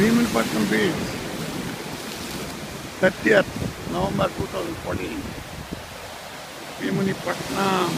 Bhimulpatnam Beach, 30th November 2014. Bhimunipatnam.